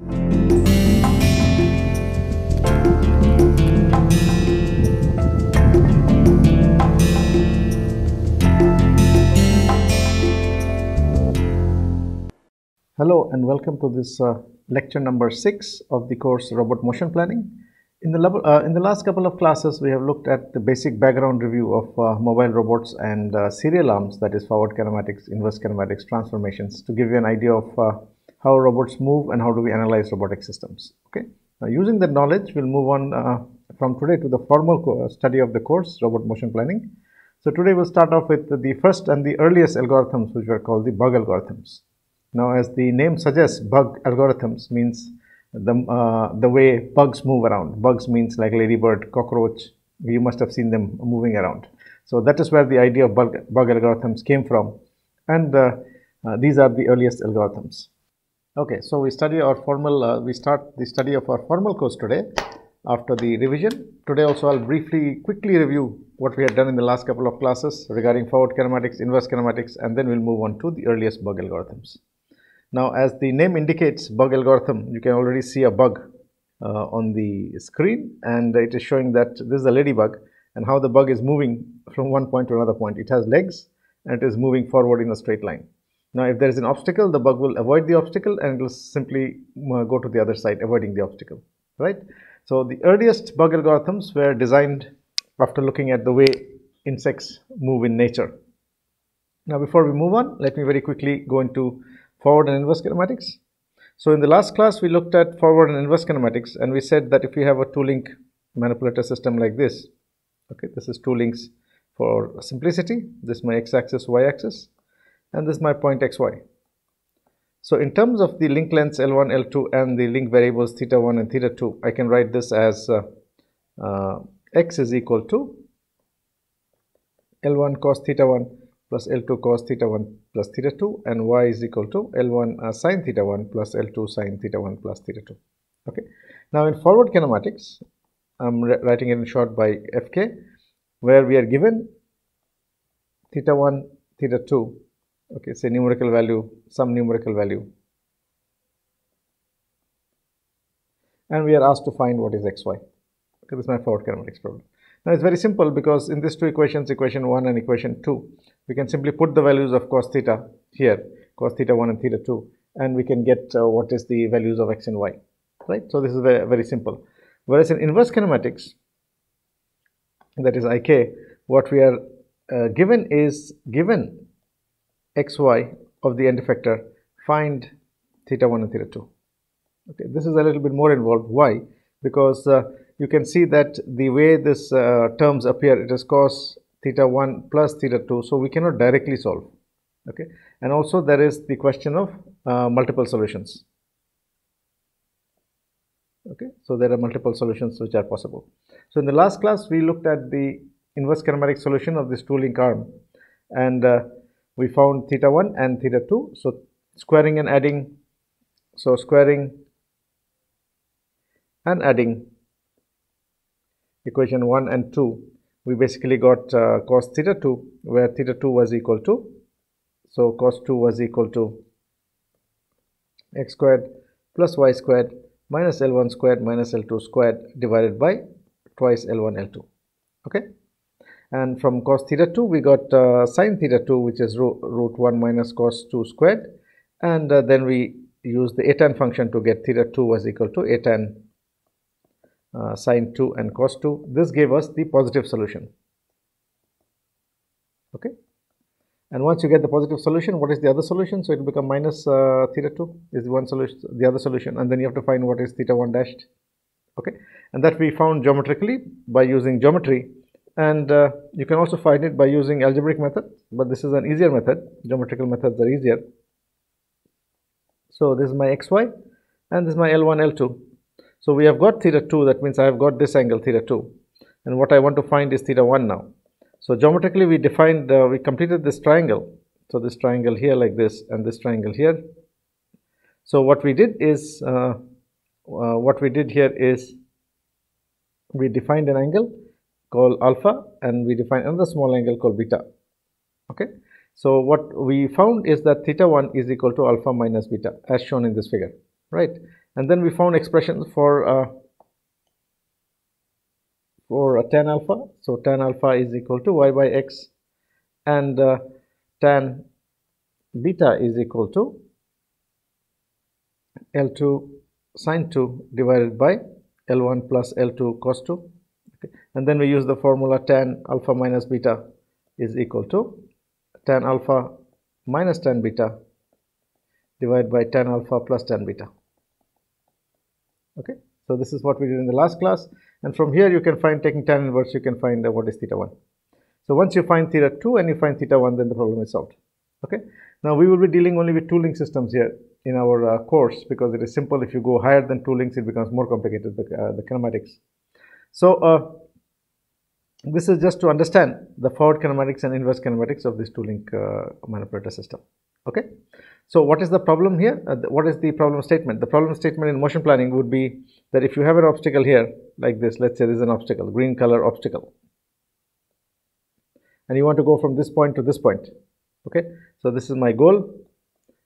Hello and welcome to this uh, lecture number 6 of the course Robot Motion Planning. In the, level, uh, in the last couple of classes we have looked at the basic background review of uh, mobile robots and uh, serial arms that is forward kinematics, inverse kinematics, transformations to give you an idea of uh, how robots move and how do we analyze robotic systems. Okay. Now using that knowledge we'll move on uh, from today to the formal study of the course Robot Motion Planning. So today we'll start off with the first and the earliest algorithms which were called the bug algorithms. Now, as the name suggests, bug algorithms means the, uh, the way bugs move around. Bugs means like ladybird, cockroach, you must have seen them moving around. So, that is where the idea of bug, bug algorithms came from. And uh, uh, these are the earliest algorithms. Okay, so we study our formal, uh, we start the study of our formal course today after the revision. Today also I'll briefly, quickly review what we had done in the last couple of classes regarding forward kinematics, inverse kinematics, and then we'll move on to the earliest bug algorithms. Now, as the name indicates bug algorithm, you can already see a bug uh, on the screen and it is showing that this is a ladybug and how the bug is moving from one point to another point. It has legs and it is moving forward in a straight line. Now, if there is an obstacle, the bug will avoid the obstacle and it will simply uh, go to the other side, avoiding the obstacle, right? So, the earliest bug algorithms were designed after looking at the way insects move in nature. Now, before we move on, let me very quickly go into forward and inverse kinematics. So in the last class, we looked at forward and inverse kinematics, and we said that if we have a two-link manipulator system like this, okay, this is two links for simplicity. This is my x-axis, y-axis, and this is my point xy. So in terms of the link lengths L1, L2, and the link variables theta 1 and theta 2, I can write this as uh, uh, x is equal to L1 cos theta 1 plus L2 cos theta 1 plus theta 2 and y is equal to L1 uh, sin theta 1 plus L2 sin theta 1 plus theta 2. Okay. Now in forward kinematics, I'm writing it in short by Fk, where we are given theta 1, theta 2, okay, say numerical value, some numerical value, and we are asked to find what is xy. Okay, this is my forward kinematics problem. Now it's very simple because in these two equations, equation 1 and equation 2, we can simply put the values of cos theta here, cos theta 1 and theta 2, and we can get uh, what is the values of x and y, right? So this is very, very simple. Whereas in inverse kinematics, that is ik, what we are uh, given is given xy of the end effector, find theta 1 and theta 2. Okay, this is a little bit more involved. Why? Because uh, you can see that the way this uh, terms appear, it is cos theta 1 plus theta 2. So, we cannot directly solve. Okay. And also there is the question of uh, multiple solutions. Okay. So, there are multiple solutions which are possible. So, in the last class we looked at the inverse kinematic solution of this two link arm and uh, we found theta 1 and theta 2. So, squaring and adding, so squaring and adding. Equation 1 and 2 we basically got uh, cos theta 2 where theta 2 was equal to. So cos 2 was equal to x squared plus y squared minus L1 squared minus L2 squared divided by twice L1 L2 okay and from cos theta 2 we got uh, sin theta 2 which is root, root 1 minus cos 2 squared and uh, then we use the atan function to get theta 2 was equal to atan uh, sine 2 and cos 2. This gave us the positive solution. Okay. And once you get the positive solution, what is the other solution? So it will become minus uh, theta 2 is one solution, the other solution, and then you have to find what is theta 1 dashed. Okay. And that we found geometrically by using geometry. And uh, you can also find it by using algebraic method, but this is an easier method. Geometrical methods are easier. So this is my xy and this is my L1, L2 so we have got theta 2, that means I have got this angle theta 2. And what I want to find is theta 1 now. So geometrically we defined, uh, we completed this triangle. So this triangle here like this and this triangle here. So what we did is, uh, uh, what we did here is, we defined an angle called alpha and we define another small angle called beta. Okay. So what we found is that theta 1 is equal to alpha minus beta as shown in this figure. right and then we found expressions for uh, for uh, tan alpha so tan alpha is equal to y by x and uh, tan beta is equal to L2 sine 2 divided by L1 plus L2 cos 2 okay. And then we use the formula tan alpha minus beta is equal to tan alpha minus tan beta divided by tan alpha plus tan beta. Okay? So this is what we did in the last class. And from here you can find taking tan inverse you can find uh, what is theta 1 so once you find theta 2 and you find theta 1 then the problem is solved. Okay? Now we will be dealing only with two link systems here in our uh, course because it is simple. If you go higher than two links it becomes more complicated the, uh, the kinematics. So uh, this is just to understand the forward kinematics and inverse kinematics of this two link uh, manipulator system. Okay? So what is the problem here? Uh, what is the problem statement? The problem statement in motion planning would be that if you have an obstacle here like this let's say this is an obstacle green color obstacle and you want to go from this point to this point. Okay? So this is my goal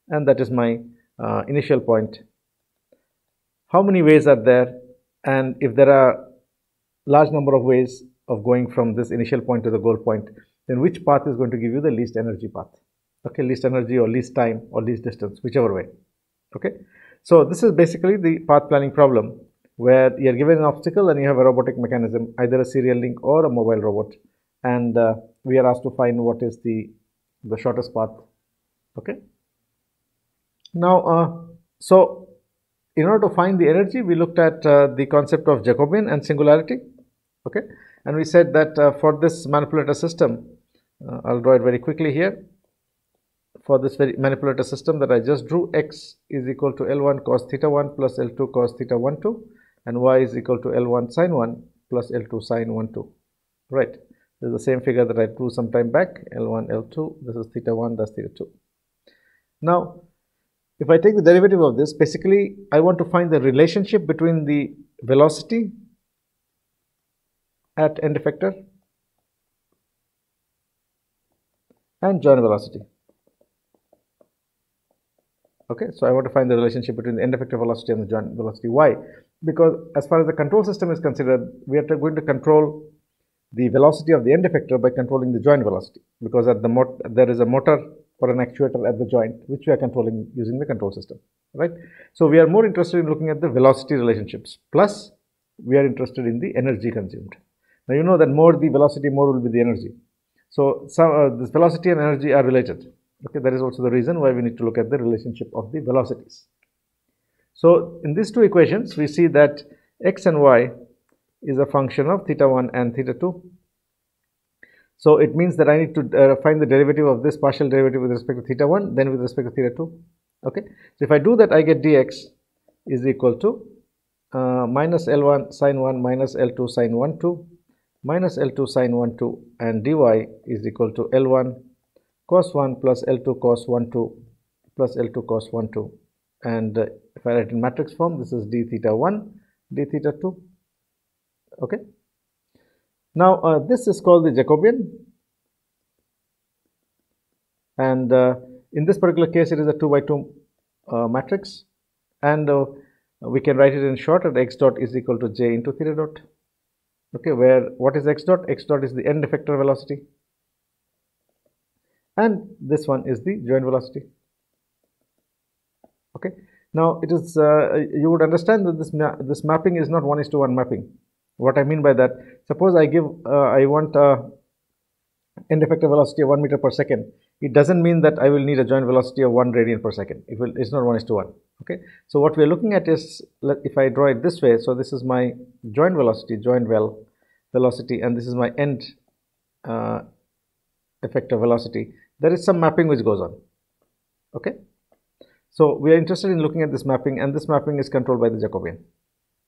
and that is my uh, initial point. How many ways are there? And if there are large number of ways of going from this initial point to the goal point, then which path is going to give you the least energy path? Okay, least energy or least time or least distance, whichever way. Okay, so this is basically the path planning problem where you are given an obstacle and you have a robotic mechanism, either a serial link or a mobile robot, and uh, we are asked to find what is the the shortest path. Okay. Now, uh, so in order to find the energy, we looked at uh, the concept of Jacobian and singularity. Okay, and we said that uh, for this manipulator system uh, I'll draw it very quickly here. For this very manipulator system that I just drew x is equal to L1 cos theta 1 plus L2 cos theta 1 2 and y is equal to L1 sin 1 plus L2 sin 1 2 right. This is the same figure that I drew some time back L1 L2 this is theta 1 that's theta 2 now if I take the derivative of this basically I want to find the relationship between the velocity at end effector and joint velocity. Okay, so I want to find the relationship between the end effector velocity and the joint velocity. Why? Because as far as the control system is considered, we are going to control the velocity of the end effector by controlling the joint velocity because at the there is a motor or an actuator at the joint which we are controlling using the control system right so we are more interested in looking at the velocity relationships plus we are interested in the energy consumed now you know that more the velocity, more will be the energy. So uh, this velocity and energy are related. Okay, that is also the reason why we need to look at the relationship of the velocities. So in these two equations, we see that x and y is a function of theta 1 and theta 2. So it means that I need to uh, find the derivative of this partial derivative with respect to theta 1, then with respect to theta 2. Okay, so if I do that, I get dx is equal to uh, minus L1 sine 1 minus L2 sine 1 2 minus L2 sine 1 2 and dy is equal to L1 cos 1 plus L2 cos 1 2 plus L2 cos 1 2 and uh, if I write in matrix form this is d theta 1 d theta 2 okay? Now uh, this is called the Jacobian. And uh, in this particular case it is a 2 by 2 uh, matrix. And uh, we can write it in short at x dot is equal to j into theta dot okay where what is x dot? x dot is the end effector velocity. And this one is the joint velocity. Okay now it is uh, you would understand that this ma this mapping is not one is to one mapping. What i mean by that suppose i give uh, i want uh, end effector velocity of 1 meter per second it doesn't mean that i will need a joint velocity of 1 radian per second. It will it's not 1 is to 1 okay? So what we are looking at is if i draw it this way so this is my joint velocity joint well velocity and this is my end uh, velocity. There is some mapping which goes on okay? So we are interested in looking at this mapping and this mapping is controlled by the Jacobian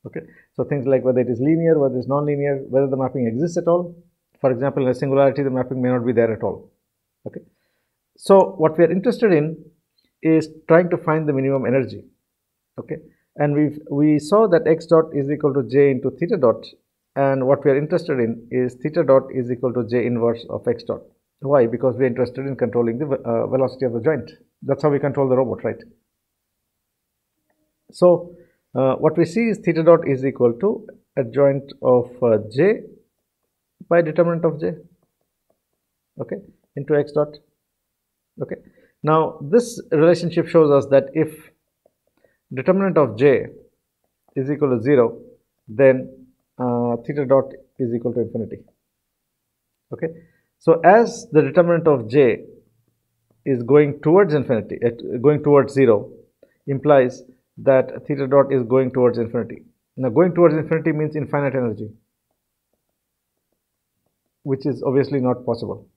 okay? So things like whether it is linear whether it's non-linear whether the mapping exists at all. For example in a singularity the mapping may not be there at all okay so what we are interested in is trying to find the minimum energy okay and we we saw that x dot is equal to j into theta dot and what we are interested in is theta dot is equal to j inverse of x dot. Why? Because we are interested in controlling the uh, velocity of the joint. That's how we control the robot, right? So, uh, what we see is theta dot is equal to adjoint of uh, j by determinant of j okay into x dot okay. Now this relationship shows us that if determinant of j is equal to 0 then uh, theta dot is equal to infinity. Okay. So as the determinant of j is going towards infinity uh, going towards 0 implies that theta dot is going towards infinity. Now going towards infinity means infinite energy which is obviously not possible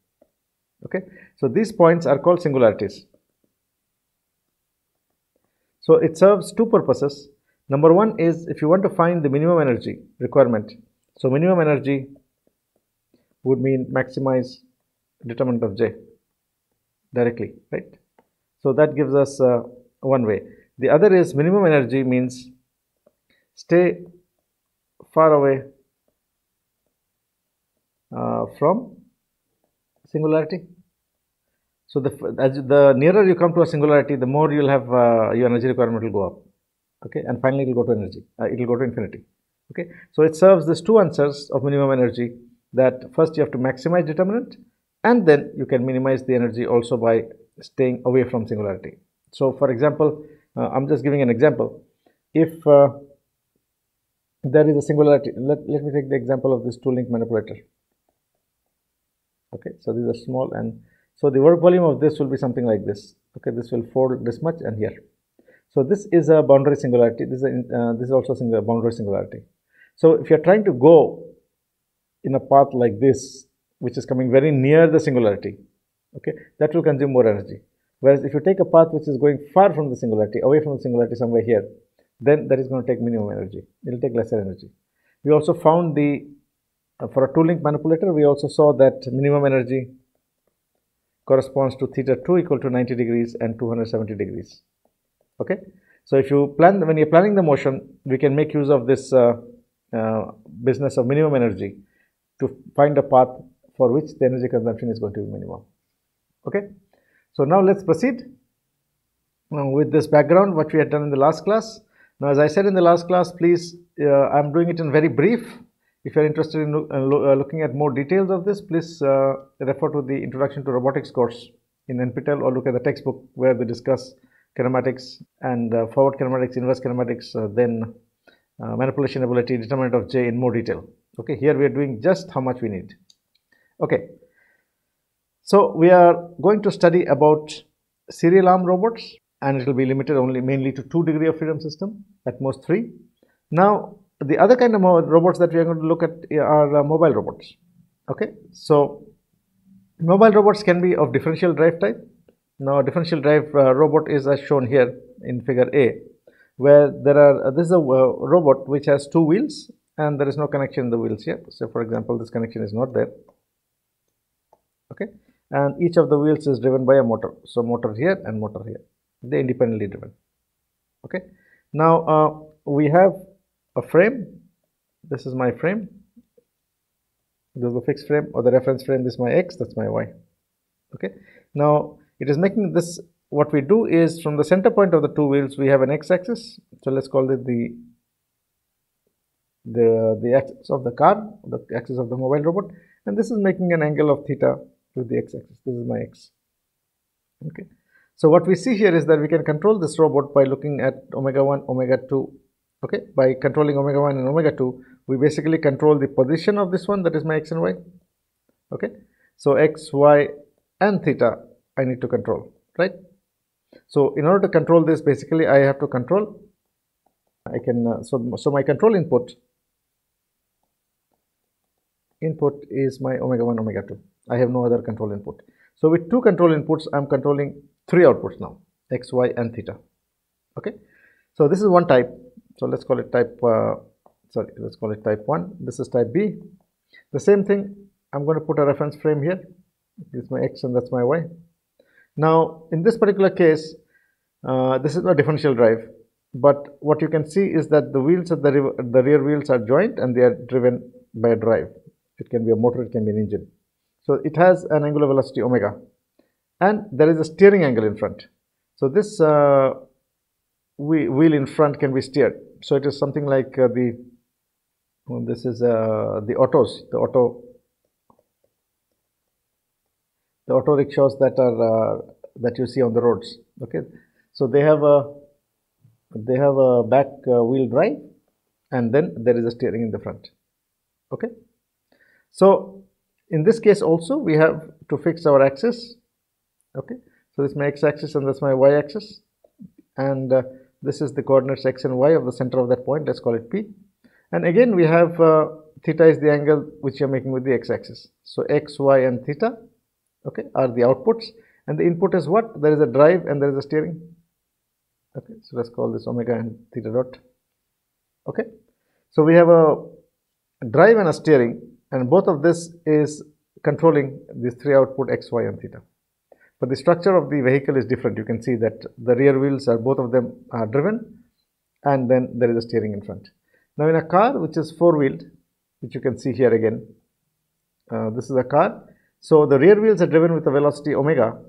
okay? So these points are called singularities. So it serves two purposes. Number one is if you want to find the minimum energy requirement so minimum energy would mean maximize determinant of j directly right? So that gives us uh, one way. The other is minimum energy means stay far away uh, from singularity. So the as the nearer you come to a singularity, the more you'll have uh, your energy requirement will go up. Okay, and finally it will go to energy. Uh, it will go to infinity. Okay, so it serves these two answers of minimum energy. That first you have to maximize determinant, and then you can minimize the energy also by staying away from singularity. So, for example, uh, I'm just giving an example. If uh, there is a singularity, let, let me take the example of this two link manipulator okay so these are small and so the work volume of this will be something like this. Okay this will fold this much and here. So this is a boundary singularity. This is a, uh, this is also singular boundary singularity. So if you're trying to go in a path like this which is coming very near the singularity okay that will consume more energy. Whereas if you take a path which is going far from the singularity away from the singularity somewhere here then that is going to take minimum energy. It will take lesser energy. We also found the for a two-link manipulator, we also saw that minimum energy corresponds to theta 2 equal to 90 degrees and 270 degrees. Okay. So, if you plan, when you're planning the motion, we can make use of this uh, uh, business of minimum energy to find a path for which the energy consumption is going to be minimum. Okay. So, now let's proceed now with this background what we had done in the last class. Now, as I said in the last class, please, uh, I'm doing it in very brief if you are interested in uh, lo uh, looking at more details of this, please uh, refer to the Introduction to Robotics course in NPTEL or look at the textbook where we discuss kinematics and uh, forward kinematics, inverse kinematics, uh, then uh, manipulability, determinant of J in more detail. Okay, here we are doing just how much we need. Okay, so we are going to study about serial arm robots and it will be limited only mainly to two degree of freedom system, at most three. Now, the other kind of robots that we are going to look at are uh, mobile robots. Okay, so mobile robots can be of differential drive type. Now, differential drive uh, robot is as shown here in figure A, where there are uh, this is a uh, robot which has two wheels and there is no connection in the wheels here. So, for example, this connection is not there. Okay, and each of the wheels is driven by a motor. So, motor here and motor here, they independently driven. Okay, now uh, we have a frame. This is my frame. This is the fixed frame or the reference frame. This is my x that's my y. Okay? Now it is making this what we do is from the center point of the two wheels we have an x-axis so let's call it the the the axis of the car the axis of the mobile robot. And this is making an angle of theta to the x-axis this is my x. Okay? So what we see here is that we can control this robot by looking at omega 1 omega 2 okay? By controlling omega 1 and omega 2 we basically control the position of this one that is my x and y. Okay? So x y and theta i need to control right? So in order to control this basically i have to control i can uh, so so my control input input is my omega 1 omega 2 i have no other control input. So with two control inputs i'm controlling three outputs now x y and theta. Okay? So this is one type so let's call it type, uh, sorry, let's call it type 1. This is type B. The same thing, I'm going to put a reference frame here. This is my X and that's my Y. Now, in this particular case, uh, this is a differential drive. But what you can see is that the wheels at the, the rear wheels are joint and they are driven by a drive. It can be a motor, it can be an engine. So it has an angular velocity omega and there is a steering angle in front. So this uh, wheel in front can be steered. So it is something like uh, the well, this is uh, the autos, the auto the auto rickshaws that are uh, that you see on the roads. Okay, so they have a they have a back uh, wheel drive, and then there is a steering in the front. Okay, so in this case also we have to fix our axis. Okay, so this is my x-axis and that's my y-axis, and uh, this is the coordinates x and y of the center of that point. Let's call it P. And again, we have uh, theta is the angle which you're making with the x-axis. So x, y, and theta, okay, are the outputs, and the input is what? There is a drive and there is a steering. Okay, so let's call this omega and theta dot. Okay, so we have a drive and a steering, and both of this is controlling these three output x, y, and theta. But the structure of the vehicle is different. You can see that the rear wheels are both of them are driven, and then there is a steering in front. Now in a car which is four-wheeled, which you can see here again, uh, this is a car. So the rear wheels are driven with a velocity omega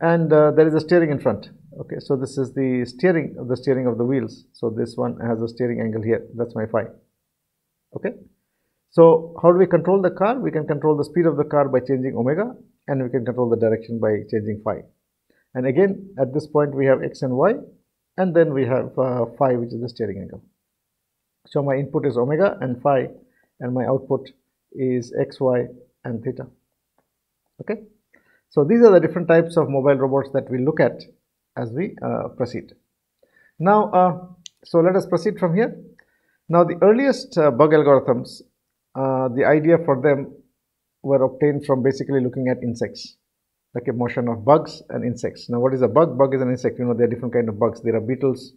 and uh, there is a steering in front. Okay, so this is the steering of the steering of the wheels. So this one has a steering angle here. That's my phi. Okay. So how do we control the car? We can control the speed of the car by changing omega and we can control the direction by changing phi. And again, at this point we have x and y and then we have uh, phi which is the steering angle. So my input is omega and phi and my output is x, y and theta. Okay. So these are the different types of mobile robots that we look at as we uh, proceed. Now, uh, so let us proceed from here. Now the earliest uh, bug algorithms, uh, the idea for them were obtained from basically looking at insects, like a motion of bugs and insects. Now what is a bug? Bug is an insect, you know there are different kind of bugs. There are beetles,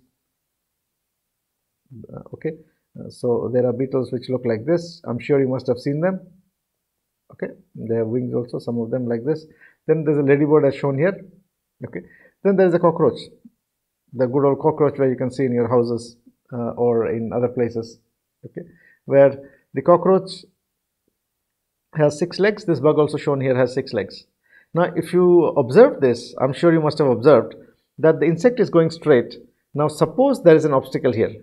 uh, okay, uh, so there are beetles which look like this. I'm sure you must have seen them. Okay, they have wings also, some of them like this. Then there's a ladybird as shown here. Okay, then there is a cockroach, the good old cockroach where you can see in your houses uh, or in other places. Okay, where the cockroach has six legs. This bug also shown here has six legs. Now, if you observe this, I'm sure you must have observed that the insect is going straight. Now, suppose there is an obstacle here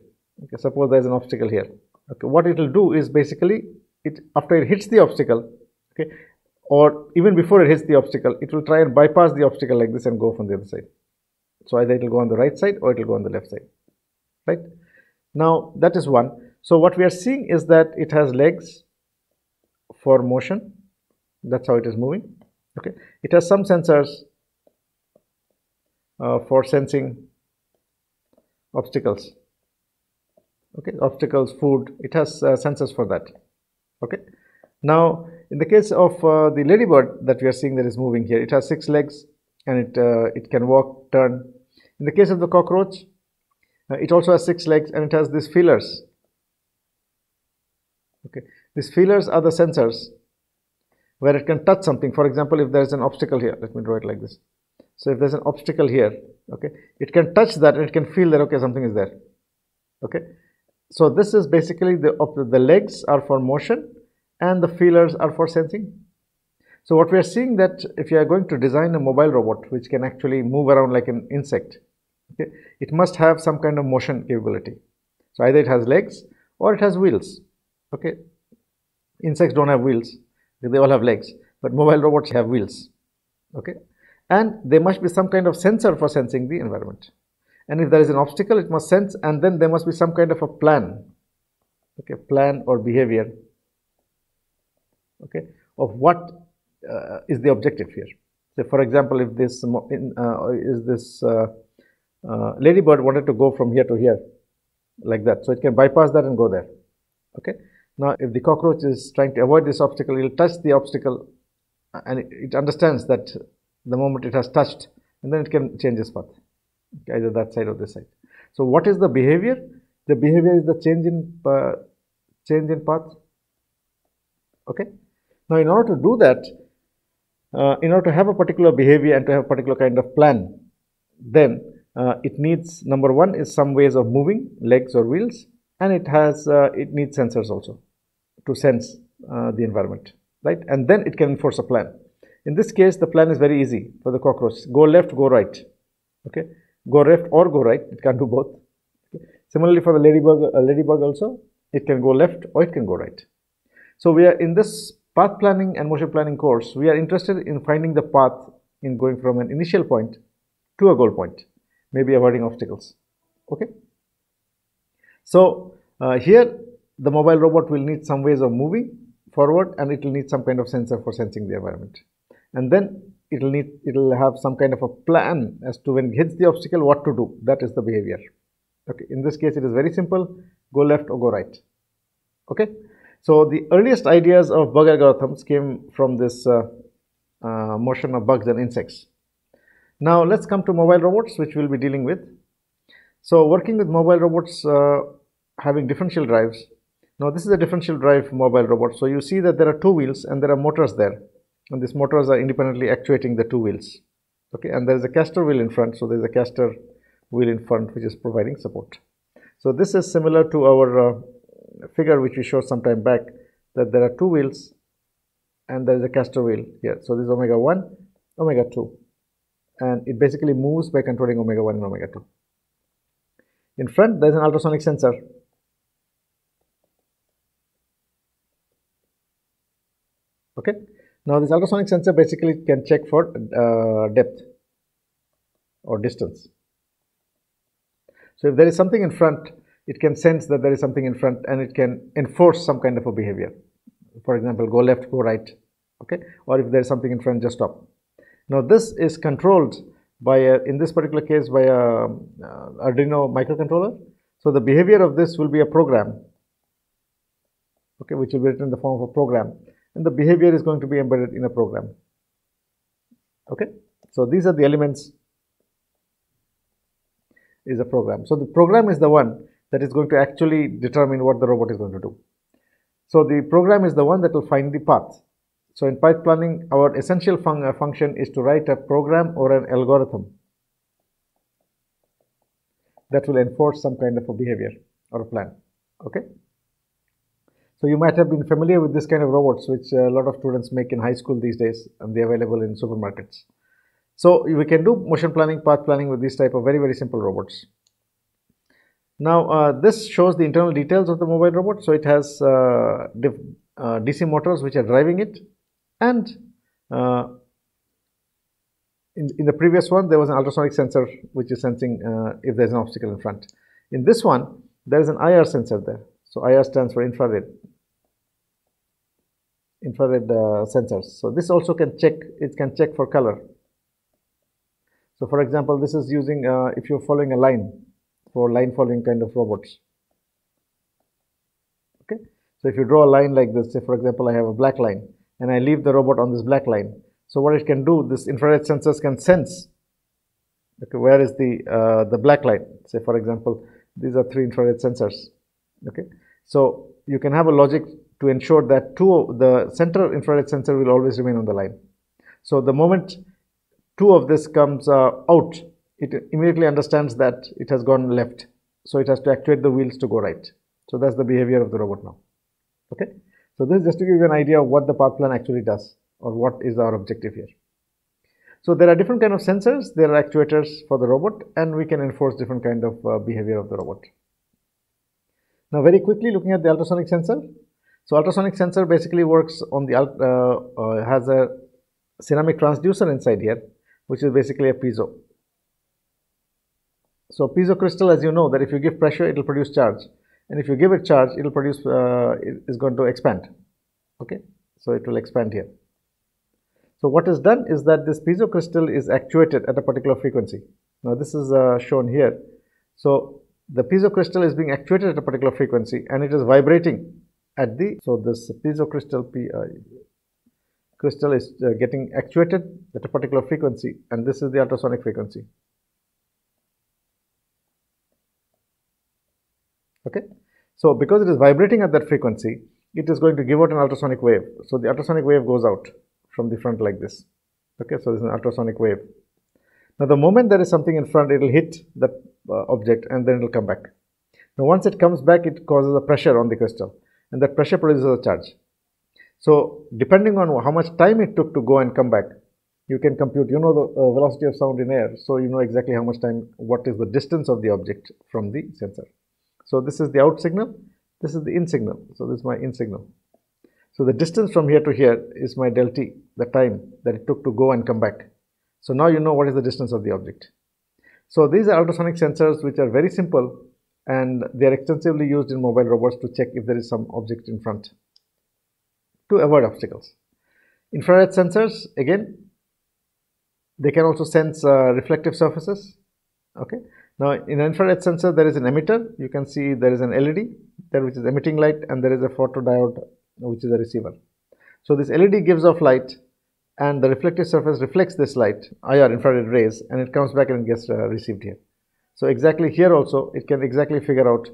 okay suppose there is an obstacle here okay what it will do is basically it after it hits the obstacle okay or even before it hits the obstacle it will try and bypass the obstacle like this and go from the other side so either it will go on the right side or it will go on the left side right now that is one so what we are seeing is that it has legs for motion. That's how it is moving. Okay. It has some sensors uh, for sensing obstacles. Okay. Obstacles food it has uh, sensors for that. Okay. Now in the case of uh, the ladybird that we are seeing that is moving here it has six legs and it uh, it can walk turn. In the case of the cockroach uh, it also has six legs and it has these feelers. Okay these feelers are the sensors where it can touch something for example if there is an obstacle here let me draw it like this so if there's an obstacle here okay it can touch that and it can feel that okay something is there okay so this is basically the, the legs are for motion and the feelers are for sensing. So what we are seeing that if you are going to design a mobile robot which can actually move around like an insect, okay, it must have some kind of motion capability. So either it has legs or it has wheels. Okay, insects don't have wheels; they all have legs, but mobile robots have wheels. Okay, and there must be some kind of sensor for sensing the environment. And if there is an obstacle it must sense and then there must be some kind of a plan. Okay? Plan or behavior. Okay? Of what uh, is the objective here. So for example if this uh, is this uh, uh, ladybird wanted to go from here to here like that. So it can bypass that and go there. Okay now if the cockroach is trying to avoid this obstacle it will touch the obstacle and it, it understands that the moment it has touched and then it can change its path either that side or this side. So what is the behavior? The behavior is the change in uh, change in path. Okay. Now, in order to do that, uh, in order to have a particular behavior and to have a particular kind of plan, then uh, it needs number one is some ways of moving legs or wheels, and it has uh, it needs sensors also to sense uh, the environment, right? And then it can enforce a plan. In this case, the plan is very easy for the cockroach: go left, go right. Okay go left or go right, it can do both. Similarly, for the ladybug, uh, ladybug also, it can go left or it can go right. So we are in this path planning and motion planning course, we are interested in finding the path in going from an initial point to a goal point, maybe avoiding obstacles. Okay. So uh, here the mobile robot will need some ways of moving forward and it will need some kind of sensor for sensing the environment. And then it will need it will have some kind of a plan as to when it hits the obstacle what to do. That is the behavior. Okay. In this case, it is very simple. Go left or go right. Okay. So the earliest ideas of bug algorithms came from this uh, uh, motion of bugs and insects. Now let's come to mobile robots, which we'll be dealing with. So working with mobile robots uh, having differential drives. Now this is a differential drive mobile robot. So you see that there are two wheels and there are motors there. And these motors are independently actuating the two wheels. Okay, and there is a caster wheel in front. So there is a caster wheel in front which is providing support. So this is similar to our uh, figure which we showed some time back that there are two wheels and there is a caster wheel here. So this is omega 1, omega 2 and it basically moves by controlling omega 1 and omega 2. In front there is an ultrasonic sensor. Okay. Now this ultrasonic sensor basically can check for uh, depth or distance. So if there is something in front it can sense that there is something in front and it can enforce some kind of a behavior. For example, go left, go right, okay? Or if there is something in front, just stop. Now this is controlled by, a, in this particular case, by a uh, Arduino microcontroller. So the behavior of this will be a program, okay, which will be written in the form of a program. And the behavior is going to be embedded in a program, okay? So these are the elements is a program. So the program is the one that is going to actually determine what the robot is going to do. So the program is the one that will find the path. So in path planning, our essential fun uh, function is to write a program or an algorithm that will enforce some kind of a behavior or a plan. Okay. So you might have been familiar with this kind of robots, which a lot of students make in high school these days, and they're available in supermarkets. So we can do motion planning, path planning with these type of very, very simple robots. Now uh, this shows the internal details of the mobile robot. So it has uh, uh, DC motors which are driving it and uh, in, in the previous one there was an ultrasonic sensor which is sensing uh, if there is an obstacle in front. In this one there is an IR sensor there. So IR stands for infrared infrared uh, sensors. So this also can check it can check for color. So for example this is using if you're following a line for line following kind of robots. Okay, so if you draw a line like this, say for example, I have a black line and I leave the robot on this black line. So what it can do, this infrared sensors can sense, okay, where is the, uh, the black line? Say for example, these are three infrared sensors. Okay, so you can have a logic to ensure that two, the center infrared sensor will always remain on the line. So the moment two of this comes uh, out, it immediately understands that it has gone left. So it has to actuate the wheels to go right. So that's the behavior of the robot now. Okay. So this is just to give you an idea of what the path plan actually does or what is our objective here. So there are different kind of sensors, there are actuators for the robot and we can enforce different kind of uh, behavior of the robot. Now very quickly looking at the ultrasonic sensor. So ultrasonic sensor basically works on the, uh, uh, has a ceramic transducer inside here which is basically a piezo. So piezo crystal, as you know, that if you give pressure, it will produce charge, and if you give it charge, it will produce uh, it is going to expand. Okay, so it will expand here. So what is done is that this piezo crystal is actuated at a particular frequency. Now this is uh, shown here. So the piezo crystal is being actuated at a particular frequency, and it is vibrating at the so this piezo crystal P, uh, crystal is uh, getting actuated at a particular frequency, and this is the ultrasonic frequency. Okay? So because it is vibrating at that frequency it is going to give out an ultrasonic wave. So the ultrasonic wave goes out from the front like this. Okay? So this is an ultrasonic wave. Now the moment there is something in front it will hit that uh, object and then it will come back. Now once it comes back it causes a pressure on the crystal and that pressure produces a charge. So depending on how much time it took to go and come back you can compute you know the uh, velocity of sound in air so you know exactly how much time what is the distance of the object from the sensor So this is the out signal, this is the in signal. So this is my in signal. So the distance from here to here is my del t, the time that it took to go and come back. So now you know what is the distance of the object. So these are ultrasonic sensors which are very simple and they are extensively used in mobile robots to check if there is some object in front to avoid obstacles. Infrared sensors, again, they can also sense uh, reflective surfaces. Okay. Now, in infrared sensor, there is an emitter. You can see there is an LED there which is emitting light and there is a photodiode which is a receiver. So, this LED gives off light and the reflective surface reflects this light, IR infrared rays and it comes back and gets uh, received here. So, exactly here also it can exactly figure out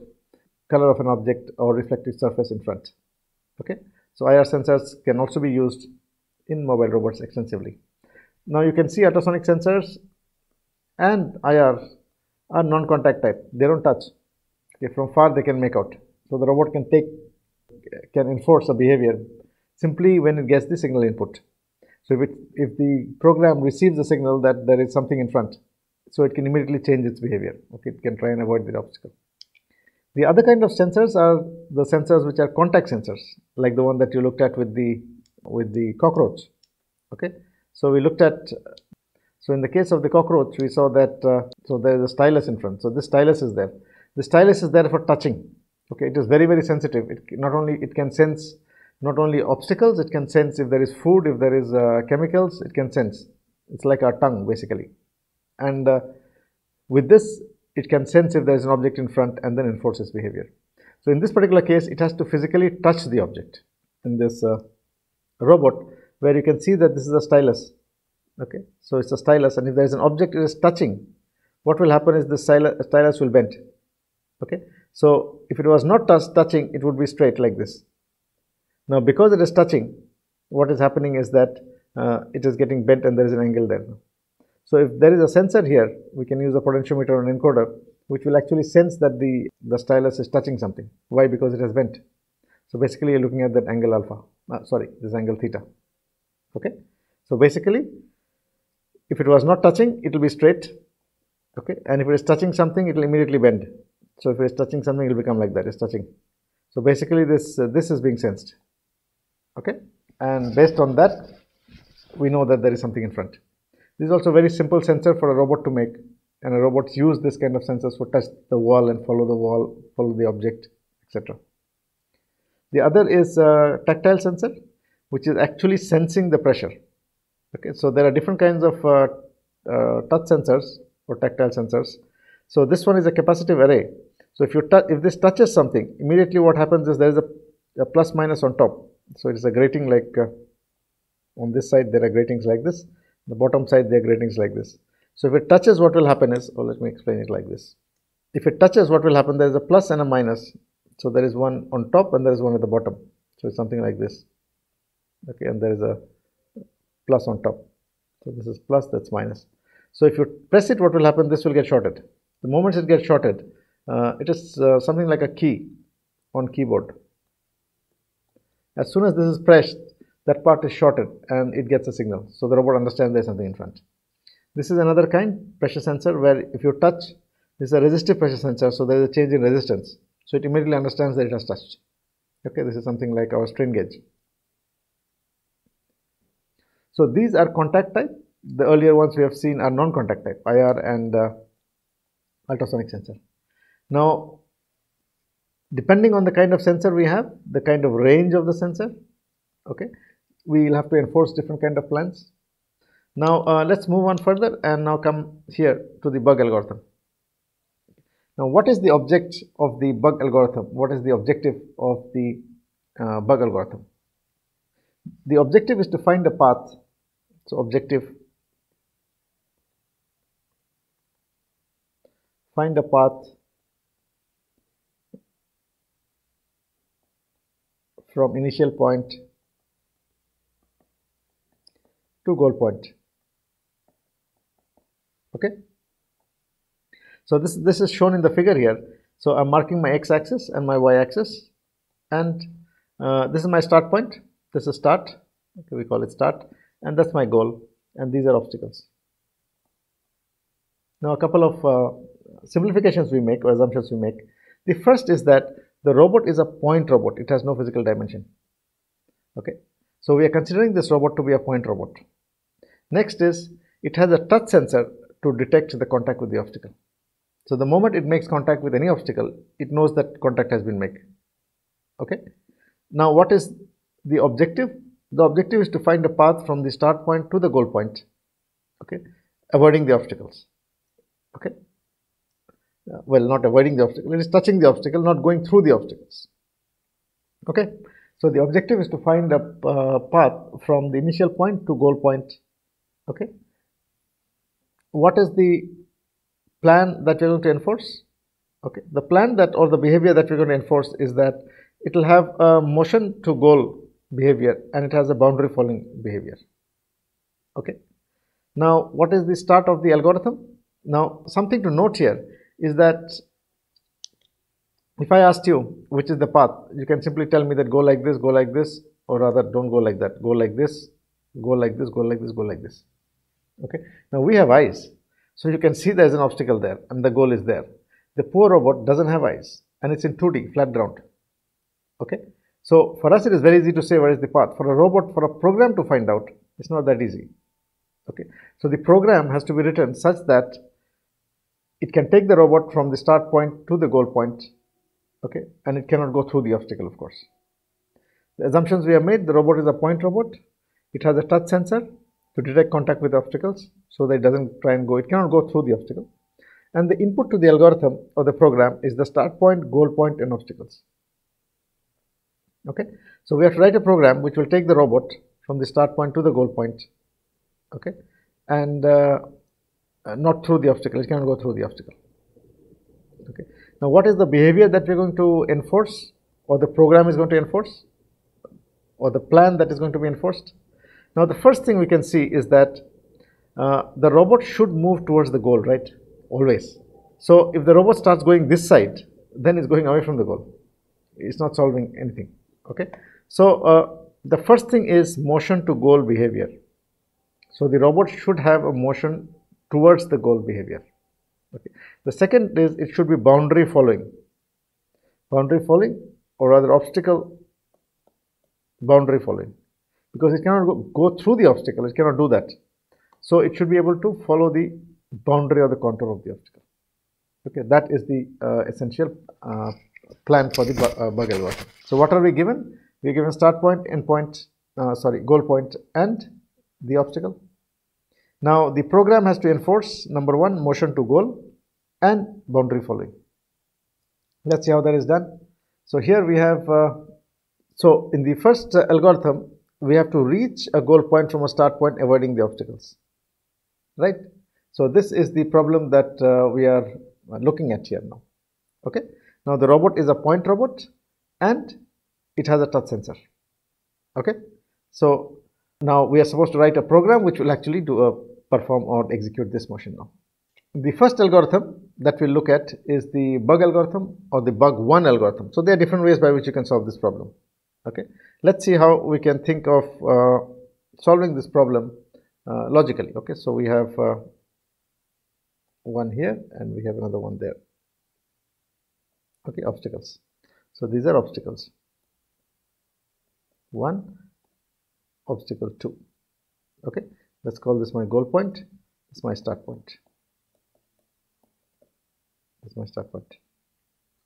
color of an object or reflective surface in front. Okay. So, IR sensors can also be used in mobile robots extensively. Now you can see ultrasonic sensors and IR are non-contact type. They don't touch. Okay, from far they can make out. So the robot can take, can enforce a behavior simply when it gets the signal input. So if, it, if the program receives a signal that there is something in front, so it can immediately change its behavior. Okay, it can try and avoid the obstacle. The other kind of sensors are the sensors which are contact sensors, like the one that you looked at with the with the cockroach. Okay, so we looked at, so in the case of the cockroach, we saw that, uh, so there is a stylus in front. So this stylus is there. The stylus is there for touching. Okay, it is very, very sensitive. It not only, it can sense not only obstacles, it can sense if there is food, if there is uh, chemicals, it can sense. It's like our tongue basically. And uh, with this, it can sense if there is an object in front and then enforce its behavior. So in this particular case, it has to physically touch the object in this uh, robot where you can see that this is a stylus. Okay, so it's a stylus, and if there is an object it is touching, what will happen is the stylus will bend. Okay, so if it was not touching, it would be straight like this. Now, because it is touching, what is happening is that uh, it is getting bent and there is an angle there. So, if there is a sensor here, we can use a potentiometer or an encoder, which will actually sense that the, the stylus is touching something. Why? Because it has bent. So, basically, you're looking at that angle alpha, uh, sorry, this angle theta okay so basically if it was not touching it will be straight okay? And if it is touching something it will immediately bend. So if it is touching something it will become like that it's touching. So basically this uh, this is being sensed okay? And based on that we know that there is something in front. This is also a very simple sensor for a robot to make and robots use this kind of sensors for touch the wall and follow the wall follow the object etc the other is a tactile sensor which is actually sensing the pressure. Okay, so there are different kinds of uh, uh, touch sensors or tactile sensors. So this one is a capacitive array. So if you touch, if this touches something, immediately what happens is there is a, a plus minus on top. So it is a grating like uh, on this side there are gratings like this. The bottom side there are gratings like this. So if it touches, what will happen is, oh, let me explain it like this. If it touches, what will happen? There is a plus and a minus. So there is one on top and there is one at the bottom. So it's something like this okay and there is a plus on top. So this is plus that's minus. So if you press it what will happen? This will get shorted. The moment it gets shorted uh, it is uh, something like a key on keyboard. As soon as this is pressed that part is shorted and it gets a signal. So the robot understands there's something in front. This is another kind pressure sensor where if you touch this is a resistive pressure sensor so there is a change in resistance. So it immediately understands that it has touched. Okay this is something like our strain gauge so these are contact type. The earlier ones we have seen are non-contact type, IR and uh, ultrasonic sensor. Now, depending on the kind of sensor we have, the kind of range of the sensor, okay, we will have to enforce different kind of plans. Now, uh, let's move on further and now come here to the bug algorithm. Now, what is the object of the bug algorithm? What is the objective of the uh, bug algorithm? The objective is to find a path. So objective, find a path from initial point to goal point. Okay. So this, this is shown in the figure here. So I'm marking my x-axis and my y-axis and uh, this is my start point this is start okay we call it start and that's my goal and these are obstacles now a couple of uh, simplifications we make or assumptions we make The first is that the robot is a point robot. It has no physical dimension. Okay. So we are considering this robot to be a point robot. Next is it has a touch sensor to detect the contact with the obstacle. So the moment it makes contact with any obstacle, it knows that contact has been made. Okay. Now what is the objective? The objective is to find a path from the start point to the goal point. Okay. Avoiding the obstacles. Okay. Uh, well, not avoiding the obstacle, it is touching the obstacle, not going through the obstacles. Okay. So the objective is to find a uh, path from the initial point to goal point. Okay. What is the plan that we're going to enforce? Okay. The plan that or the behavior that we're going to enforce is that it will have a motion to goal behavior and it has a boundary following behavior. Okay. Now, what is the start of the algorithm? Now, something to note here is that if I asked you which is the path, you can simply tell me that go like this, go like this, or rather don't go like that, go like this, go like this, go like this, go like this. Okay. Now we have eyes. So you can see there is an obstacle there and the goal is there. The poor robot doesn't have eyes and it's in 2D, flat ground. Okay. So for us, it is very easy to say where is the path. For a robot, for a program to find out, it's not that easy. Okay. So the program has to be written such that it can take the robot from the start point to the goal point okay and it cannot go through the obstacle of course the assumptions we have made the robot is a point robot it has a touch sensor to detect contact with obstacles so that it doesn't try and go it cannot go through the obstacle and the input to the algorithm or the program is the start point goal point and obstacles okay so we have to write a program which will take the robot from the start point to the goal point okay and uh, not through the obstacle it cannot go through the obstacle okay now, what is the behavior that we're going to enforce or the program is going to enforce or the plan that is going to be enforced? Now, the first thing we can see is that uh, the robot should move towards the goal, right? Always. So, if the robot starts going this side, then it's going away from the goal. It's not solving anything. Okay. So, uh, the first thing is motion to goal behavior. So, the robot should have a motion towards the goal behavior. Okay. The second is it should be boundary following. Boundary following or rather obstacle boundary following because it cannot go, go through the obstacle, it cannot do that. So it should be able to follow the boundary or the contour of the obstacle. Okay, that is the uh, essential uh, plan for the uh, bug algorithm. So what are we given? We are given start point, end point, uh, sorry, goal point and the obstacle. Now the program has to enforce number one motion to goal and boundary following. Let's see how that is done. So here we have, uh, so in the first uh, algorithm, we have to reach a goal point from a start point avoiding the obstacles, right? So this is the problem that uh, we are looking at here now, okay? Now the robot is a point robot and it has a touch sensor, okay? So now we are supposed to write a program which will actually do a perform or execute this motion now. The first algorithm that we'll look at is the bug algorithm or the bug one algorithm. So there are different ways by which you can solve this problem. Okay, let's see how we can think of uh, solving this problem uh, logically. Okay, so we have uh, one here and we have another one there. Okay, obstacles. So these are obstacles. One, obstacle two. Okay, let's call this my goal point. This is my start point. That's my start point.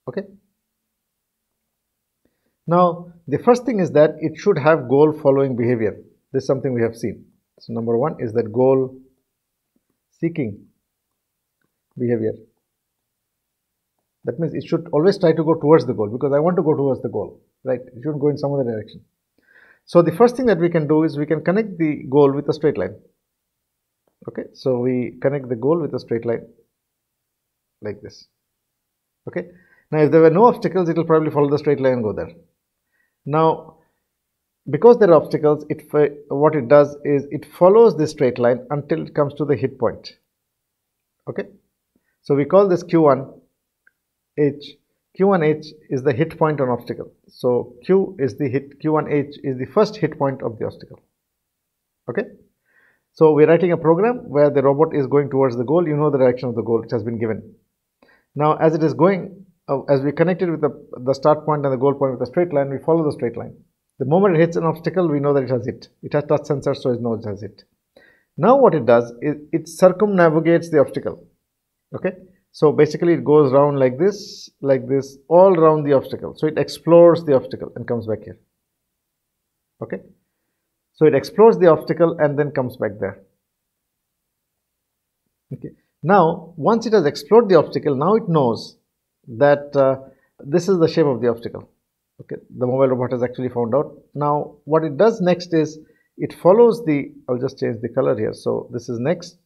Okay. Now, the first thing is that it should have goal following behavior. This is something we have seen. So, number one is that goal seeking behavior. That means it should always try to go towards the goal because I want to go towards the goal, right? It shouldn't go in some other direction. So, the first thing that we can do is we can connect the goal with a straight line. Okay, so we connect the goal with a straight line like this. Okay. Now, if there were no obstacles, it will probably follow the straight line and go there. Now, because there are obstacles, it what it does is it follows this straight line until it comes to the hit point. Okay. So we call this Q1 H. Q1H is the hit point on obstacle. So Q is the hit, Q1H is the first hit point of the obstacle. Okay. So we're writing a program where the robot is going towards the goal. You know the direction of the goal. It has been given. Now, as it is going uh, as we connected with the, the start point and the goal point with a straight line, we follow the straight line. The moment it hits an obstacle, we know that it has hit. It has touch sensor, so it knows it has hit. Now what it does is it circumnavigates the obstacle. Okay. So basically it goes round like this, like this, all round the obstacle. So it explores the obstacle and comes back here. Okay. So it explores the obstacle and then comes back there. Okay. Now, once it has explored the obstacle, now it knows that uh, this is the shape of the obstacle. Okay, the mobile robot has actually found out. Now, what it does next is it follows the, I'll just change the color here. So, this is next.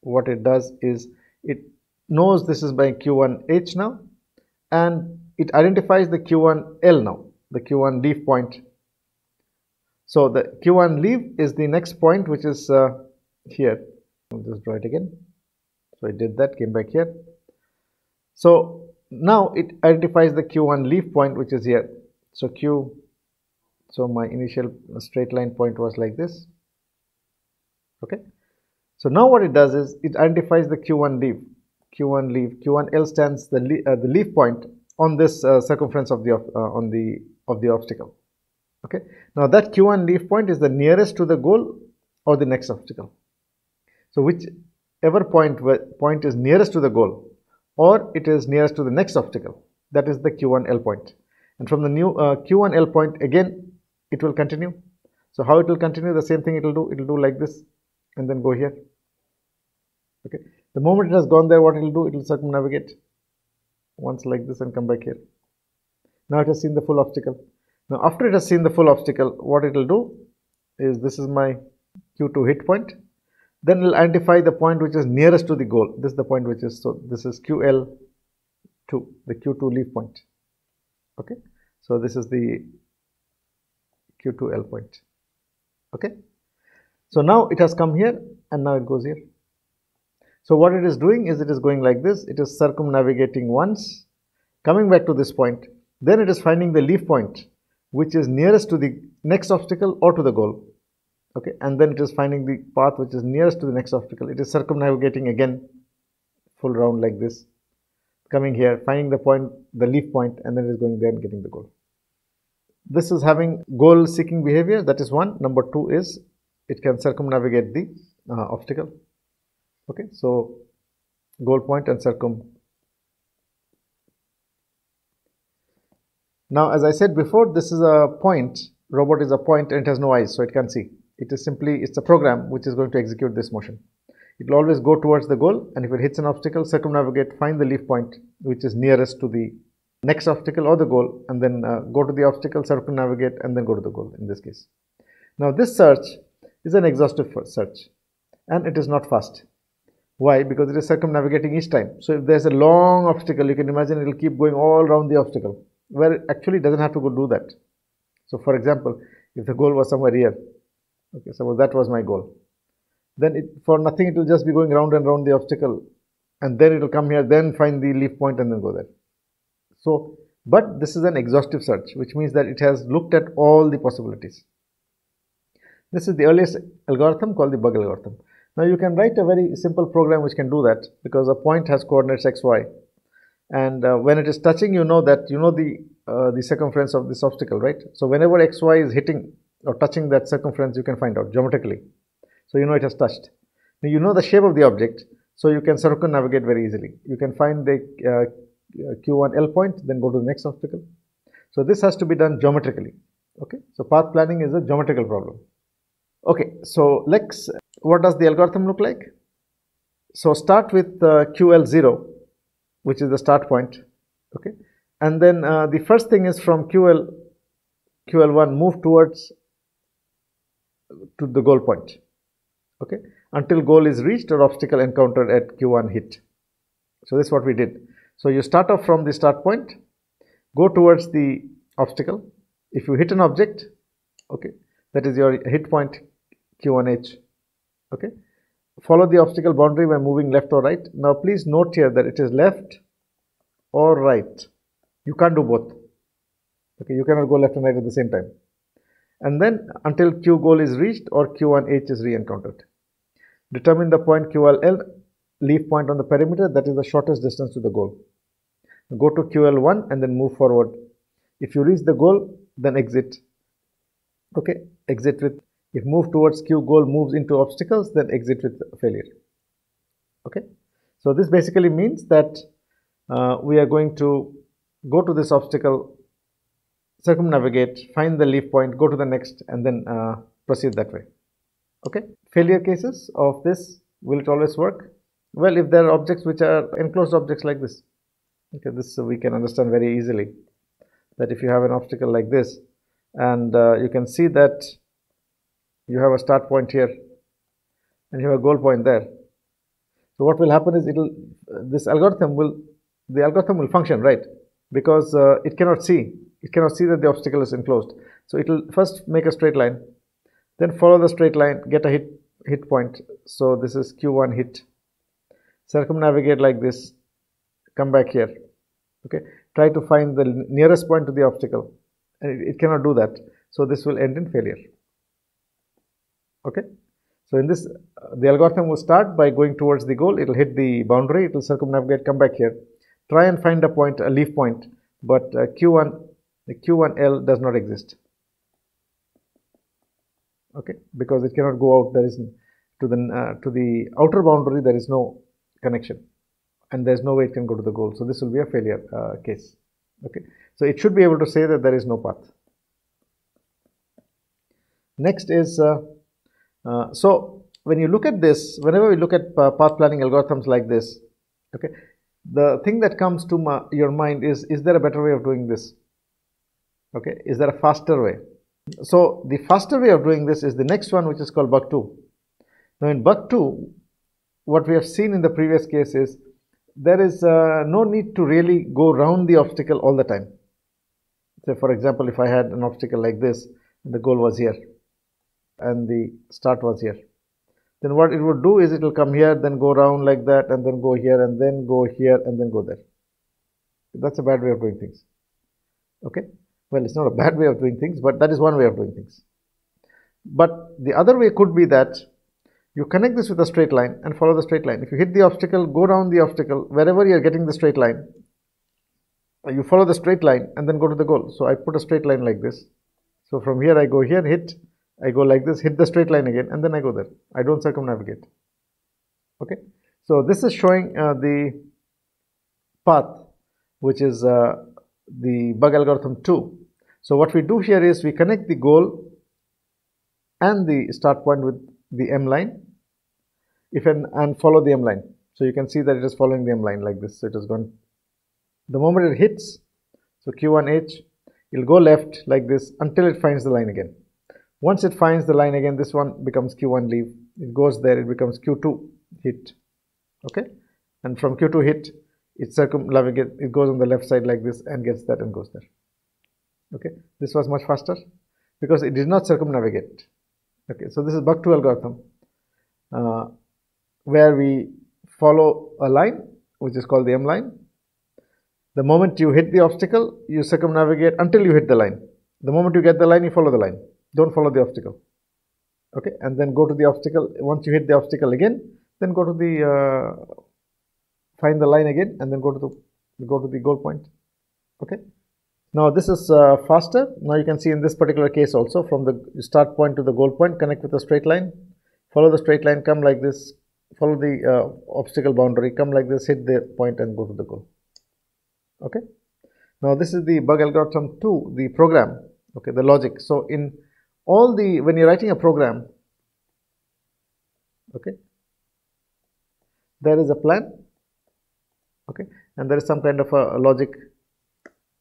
What it does is it knows this is by Q1H now and it identifies the Q1L now, the Q1 leaf point. So, the Q1 leaf is the next point which is uh, here. I'll just draw it again. So, I did that, came back here. So, now it identifies the Q1 leaf point which is here. So, Q so my initial straight line point was like this. Okay. So now what it does is it identifies the Q1 leaf, Q1 leaf, Q1L stands the, le uh, the leaf point on this uh, circumference of the uh, on the of the obstacle. Okay. Now that Q1 leaf point is the nearest to the goal or the next obstacle. So whichever point point is nearest to the goal or it is nearest to the next obstacle that is the Q1L point. And from the new uh, Q1L point again it will continue. So how it will continue? The same thing it will do. It will do like this and then go here. Okay. The moment it has gone there, what it will do? It will circumnavigate once like this and come back here. Now it has seen the full obstacle. Now after it has seen the full obstacle, what it will do is this is my Q2 hit point. Then it will identify the point which is nearest to the goal. This is the point which is, so this is QL2, the Q2 leaf point. Okay. So this is the Q2L point. Okay. So now it has come here and now it goes here. So what it is doing is it is going like this. It is circumnavigating once, coming back to this point. Then it is finding the leaf point which is nearest to the next obstacle or to the goal. Okay. And then it is finding the path which is nearest to the next obstacle. It is circumnavigating again full round like this. Coming here, finding the point, the leaf point, and then it is going there and getting the goal. This is having goal seeking behavior. That is one. Number two is it can circumnavigate the uh, obstacle. Okay. So goal point and circum. Now, as I said before, this is a point. Robot is a point and it has no eyes, so it can see. It is simply, it's a program which is going to execute this motion. It will always go towards the goal and if it hits an obstacle, circumnavigate, find the leaf point which is nearest to the next obstacle or the goal and then uh, go to the obstacle, circumnavigate and then go to the goal in this case. Now this search is an exhaustive search and it is not fast. Why? Because it is circumnavigating each time. So if there's a long obstacle, you can imagine it will keep going all around the obstacle where it actually doesn't have to go do that. So for example, if the goal was somewhere here, okay, so that was my goal. Then it, for nothing, it will just be going round and round the obstacle and then it will come here, then find the leaf point and then go there. So, but this is an exhaustive search, which means that it has looked at all the possibilities. This is the earliest algorithm called the bug algorithm. Now you can write a very simple program which can do that because a point has coordinates x, y. And uh, when it is touching, you know that you know the uh, the circumference of this obstacle, right? So whenever x, y is hitting or touching that circumference, you can find out geometrically. So you know it has touched. Now you know the shape of the object, so you can circumnavigate very easily. You can find the uh, Q1L point, then go to the next obstacle. So this has to be done geometrically. Okay, so path planning is a geometrical problem. Okay, so let's, what does the algorithm look like? So start with uh, QL0, which is the start point. Okay, and then uh, the first thing is from QL, QL1 move towards to the goal point. Okay, until goal is reached or obstacle encountered at Q1 hit. So this is what we did. So you start off from the start point, go towards the obstacle. If you hit an object, okay, that is your hit point Q1H, okay. Follow the obstacle boundary by moving left or right. Now please note here that it is left or right. You can't do both. Okay, you cannot go left and right at the same time. And then until Q goal is reached or Q1H is re-encountered. Determine the point QLL leaf point on the perimeter that is the shortest distance to the goal. go to QL1 and then move forward. If you reach the goal, then exit. Okay, exit with, if move towards Q goal moves into obstacles, then exit with failure. Okay, so this basically means that uh, we are going to go to this obstacle, circumnavigate, find the leaf point, go to the next, and then uh, proceed that way. Okay, failure cases of this will it always work? Well, if there are objects which are enclosed objects like this, okay, this we can understand very easily that if you have an obstacle like this, and uh, you can see that you have a start point here, and you have a goal point there. So what will happen is it'll this algorithm will the algorithm will function right because uh, it cannot see it cannot see that the obstacle is enclosed. So it will first make a straight line, then follow the straight line, get a hit hit point. So this is Q1 hit. Circumnavigate like this, come back here. Okay, try to find the nearest point to the obstacle, and it, it cannot do that. So this will end in failure. Okay. So in this, uh, the algorithm will start by going towards the goal. It will hit the boundary. It will circumnavigate, come back here, try and find a point, a leaf point. But uh, Q1, the Q1L does not exist okay because it cannot go out there is to the uh, to the outer boundary there is no connection and there's no way it can go to the goal so this will be a failure uh, case okay so it should be able to say that there is no path next is uh so when you look at this whenever we look at uh, path planning algorithms like this okay the thing that comes to my, your mind is is there a better way of doing this okay is there a faster way so the faster way of doing this is the next one which is called bug 2. Now in bug 2 what we have seen in the previous case is there is uh, no need to really go round the obstacle all the time. Say for example if I had an obstacle like this and the goal was here and the start was here then what it would do is it will come here then go around like that and then go here and then go here and then go there. That's a bad way of doing things. Okay. Well, it's not a bad way of doing things, but that is one way of doing things. But the other way could be that you connect this with a straight line and follow the straight line. If you hit the obstacle, go down the obstacle, wherever you are getting the straight line, you follow the straight line and then go to the goal. So I put a straight line like this. So from here I go here, hit, I go like this, hit the straight line again, and then I go there. I don't circumnavigate. Okay. So this is showing uh, the path, which is uh, the bug algorithm 2 so what we do here is we connect the goal and the start point with the M line if an, and follow the M line. So you can see that it is following the M line like this. So it has gone. The moment it hits, so Q1H, it'll go left like this until it finds the line again. Once it finds the line again, this one becomes Q1 leave. It goes there, it becomes Q2 hit. Okay. And from Q2 hit, it circumnavigates, it goes on the left side like this and gets that and goes there. Okay? This was much faster because it did not circumnavigate. Okay? So this is bug 2 algorithm uh, where we follow a line which is called the M line. The moment you hit the obstacle you circumnavigate until you hit the line. The moment you get the line you follow the line don't follow the obstacle. Okay? And then go to the obstacle. Once you hit the obstacle again then go to the uh, find the line again and then go to the go to the goal point. Okay? Now this is uh, faster. Now you can see in this particular case also from the start point to the goal point, connect with a straight line, follow the straight line, come like this, follow the uh, obstacle boundary, come like this, hit the point and go to the goal. Okay. Now this is the bug algorithm 2, the program, okay, the logic. So in all the, when you're writing a program, okay, there is a plan, okay, and there is some kind of a, logic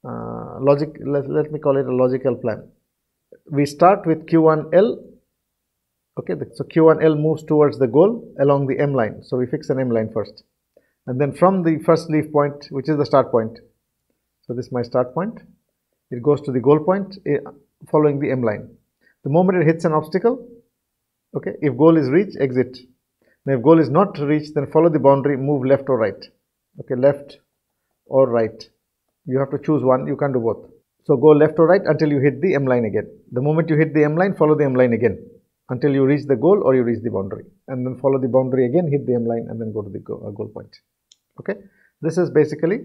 uh, logic let, let me call it a logical plan. We start with q1l okay so q1l moves towards the goal along the m line. So we fix an m line first. And then from the first leaf point which is the start point so this is my start point it goes to the goal point eh, following the m line the moment it hits an obstacle okay if goal is reached exit. Now if goal is not reached then follow the boundary move left or right. Okay left or right. You have to choose one you can't do both. So go left or right until you hit the m line again. The moment you hit the m line follow the m line again until you reach the goal or you reach the boundary. And then follow the boundary again hit the m line and then go to the goal, uh, goal point. Okay? This is basically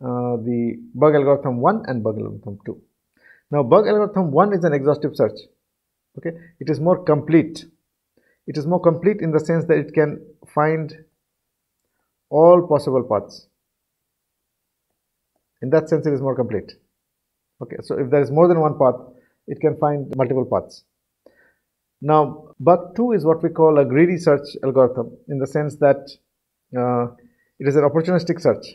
uh, the bug algorithm 1 and bug algorithm 2. Now bug algorithm 1 is an exhaustive search. Okay, it is more complete. It is more complete in the sense that it can find all possible paths. In that sense, it is more complete. Okay, so if there is more than one path, it can find multiple paths. Now, bug 2 is what we call a greedy search algorithm in the sense that uh, it is an opportunistic search.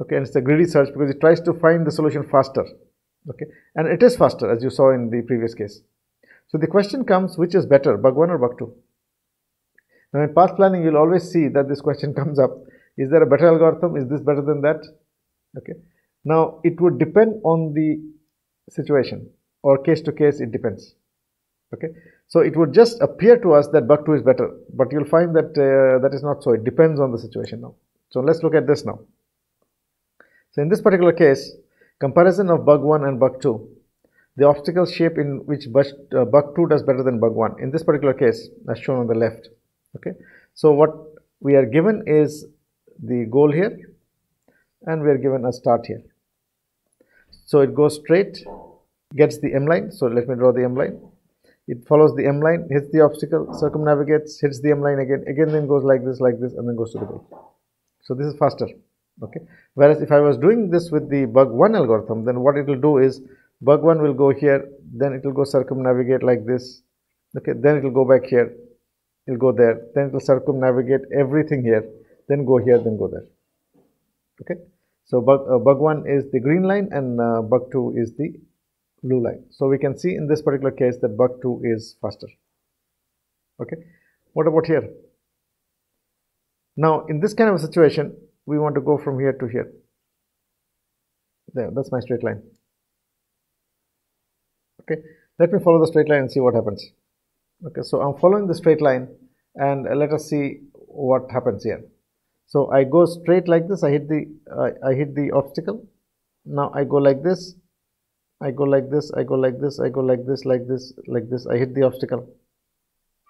Okay, and it's a greedy search because it tries to find the solution faster. Okay, and it is faster as you saw in the previous case. So the question comes, which is better, bug 1 or bug 2? Now in path planning, you'll always see that this question comes up. Is there a better algorithm? Is this better than that? Okay. Now it would depend on the situation or case to case, it depends. Okay. So it would just appear to us that bug 2 is better, but you'll find that uh, that is not so. It depends on the situation now. So let's look at this now. So in this particular case, comparison of bug 1 and bug 2, the obstacle shape in which bug, uh, bug 2 does better than bug 1. In this particular case, as shown on the left. Okay. So what we are given is the goal here and we are given a start here. So it goes straight, gets the M line. So let me draw the M line it follows the M line, hits the obstacle, circumnavigates, hits the M line again, again then goes like this, like this, and then goes to the goal. So this is faster. Okay. Whereas if I was doing this with the bug one algorithm, then what it will do is bug one will go here, then it will go circumnavigate like this. Okay. Then it will go back here, it will go there, then it will circumnavigate everything here, then go here, then go there. Okay. So bug, uh, bug one is the green line and uh, bug two is the blue line. So we can see in this particular case that bug 2 is faster. Okay. What about here? Now in this kind of a situation, we want to go from here to here. There, that's my straight line. Okay. Let me follow the straight line and see what happens. Okay. So I'm following the straight line and let us see what happens here. So I go straight like this. I hit the uh, I hit the obstacle. Now I go like this I go like this, I go like this, I go like this, like this, like this, I hit the obstacle.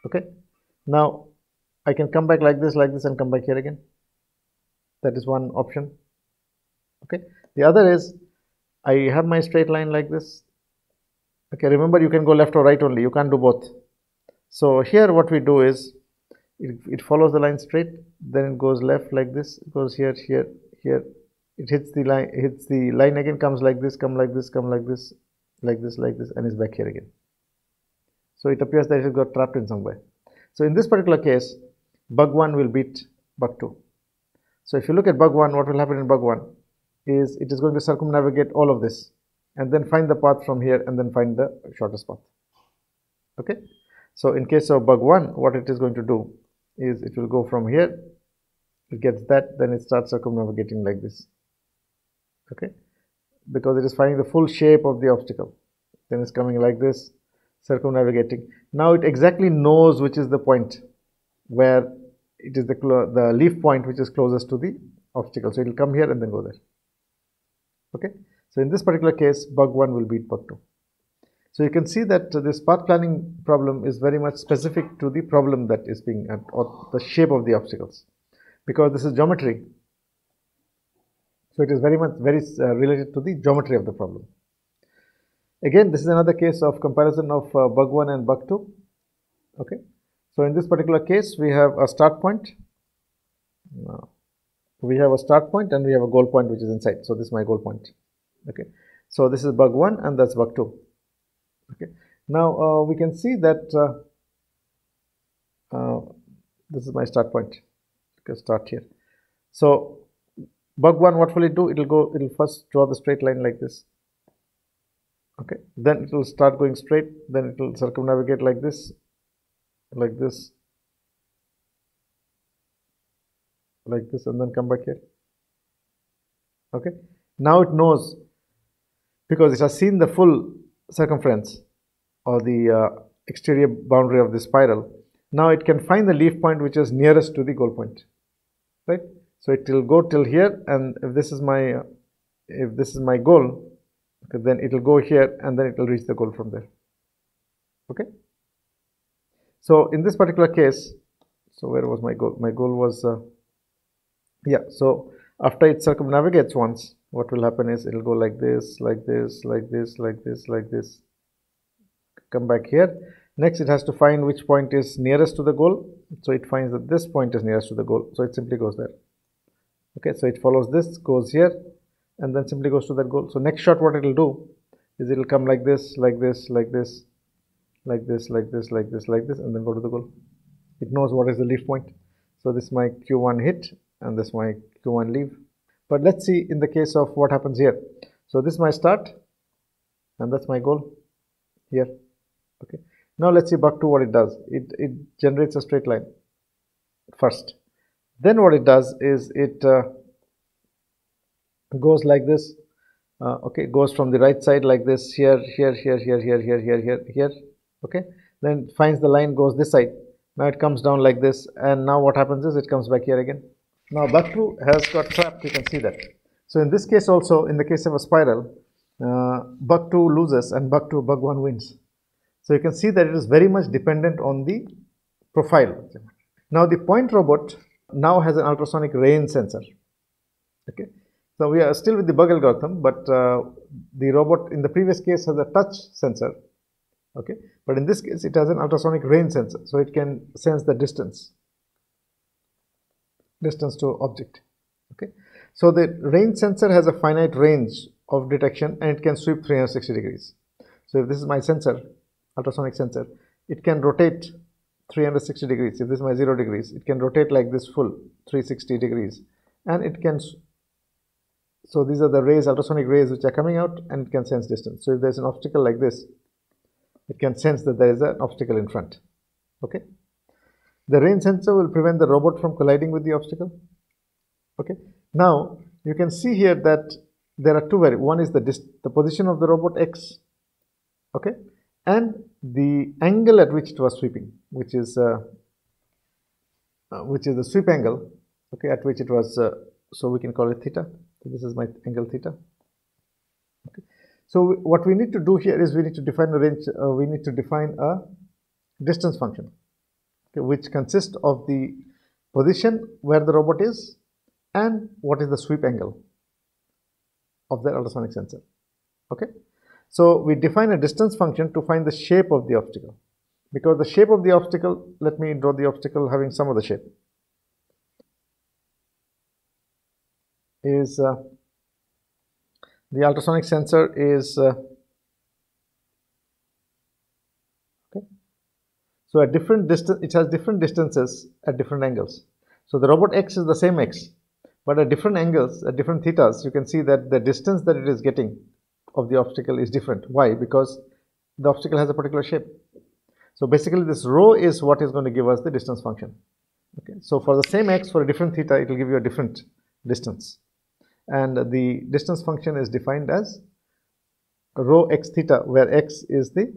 Okay. Now I can come back like this, like this and come back here again. That is one option. Okay. The other is I have my straight line like this. Okay. Remember you can go left or right only. You can't do both. So here what we do is it, it follows the line straight, then it goes left like this, it goes here, here, here, it hits the line hits the line again comes like this come like this come like this like this like this and is back here again so it appears that it got trapped in some way so in this particular case bug 1 will beat bug 2 so if you look at bug 1 what will happen in bug 1 is it is going to circumnavigate all of this and then find the path from here and then find the shortest path. Okay? So in case of bug 1 what it is going to do is it will go from here it gets that then it starts circumnavigating like this. Okay? Because it is finding the full shape of the obstacle. Then it's coming like this circumnavigating. Now it exactly knows which is the point where it is the the leaf point which is closest to the obstacle. So it will come here and then go there. Okay so in this particular case bug 1 will beat bug 2 so you can see that this path planning problem is very much specific to the problem that is being or the shape of the obstacles because this is geometry so it is very much very uh, related to the geometry of the problem. Again, this is another case of comparison of uh, bug 1 and bug 2. Okay. So in this particular case, we have a start point. Now, we have a start point and we have a goal point which is inside. So this is my goal point. Okay. So this is bug 1 and that's bug 2. Okay. Now uh, we can see that uh, uh, this is my start point. Okay, start here. So bug one what will it do it will go it will first draw the straight line like this okay then it will start going straight then it will circumnavigate like this like this like this and then come back here okay now it knows because it has seen the full circumference or the uh, exterior boundary of the spiral. Now it can find the leaf point which is nearest to the goal point right? So it will go till here and if this is my if this is my goal okay, then it will go here and then it will reach the goal from there okay? So in this particular case so where was my goal? My goal was uh, yeah so after it circumnavigates once what will happen is it will go like this like this like this like this like this come back here next it has to find which point is nearest to the goal so it finds that this point is nearest to the goal so it simply goes there okay so it follows this goes here and then simply goes to that goal so next shot what it will do is it will come like this like this like this like this like this like this like this and then go to the goal it knows what is the leave point so this is my q1 hit and this is my q1 leave but let's see in the case of what happens here. So this is my start and that's my goal here. Okay. Now let's see bug 2 what it does. It it generates a straight line first. Then what it does is it uh, goes like this. Uh, okay goes from the right side like this here here here here here here here here here. Okay. Then finds the line goes this side. Now it comes down like this and now what happens is it comes back here again now 2 has got trapped you can see that. So in this case also in the case of a spiral uh, 2 loses and bug 2 bug 1 wins. So you can see that it is very much dependent on the profile. Now the point robot now has an ultrasonic range sensor. Okay? So we are still with the bug algorithm but uh, the robot in the previous case has a touch sensor. Okay? But in this case it has an ultrasonic range sensor so it can sense the distance distance to object. Okay? So the range sensor has a finite range of detection and it can sweep 360 degrees. So if this is my sensor ultrasonic sensor it can rotate 360 degrees. If this is my 0 degrees it can rotate like this full 360 degrees. And it can so these are the rays ultrasonic rays which are coming out and it can sense distance. So if there's an obstacle like this it can sense that there is an obstacle in front. Okay the range sensor will prevent the robot from colliding with the obstacle. Okay. Now you can see here that there are two variables one is the the position of the robot x okay and the angle at which it was sweeping which is uh, uh, which is the sweep angle okay at which it was uh, so we can call it theta. So this is my angle theta. Okay. So what we need to do here is we need to define a range uh, we need to define a distance function okay, which consists of the position where the robot is and what is the sweep angle of the ultrasonic sensor okay so we define a distance function to find the shape of the obstacle. Because the shape of the obstacle, let me draw the obstacle having some of the shape. Is uh, the ultrasonic sensor is uh, okay. So at different distance, it has different distances at different angles. So the robot X is the same X, but at different angles, at different thetas, you can see that the distance that it is getting of the obstacle is different. Why? Because the obstacle has a particular shape. So basically this rho is what is going to give us the distance function. Okay. So for the same x for a different theta, it will give you a different distance. And the distance function is defined as rho x theta, where x is the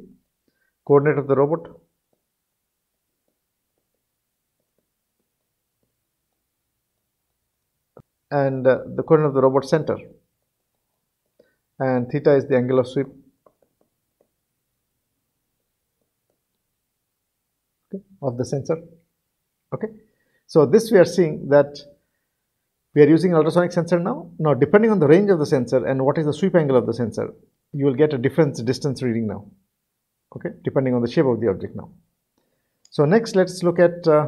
coordinate of the robot. And uh, the coordinate of the robot center. And theta is the angle of sweep. Okay, of the sensor. Okay. So this we are seeing that we are using ultrasonic sensor now. Now depending on the range of the sensor and what is the sweep angle of the sensor you will get a difference distance reading now. Okay depending on the shape of the object now. So next let's look at uh,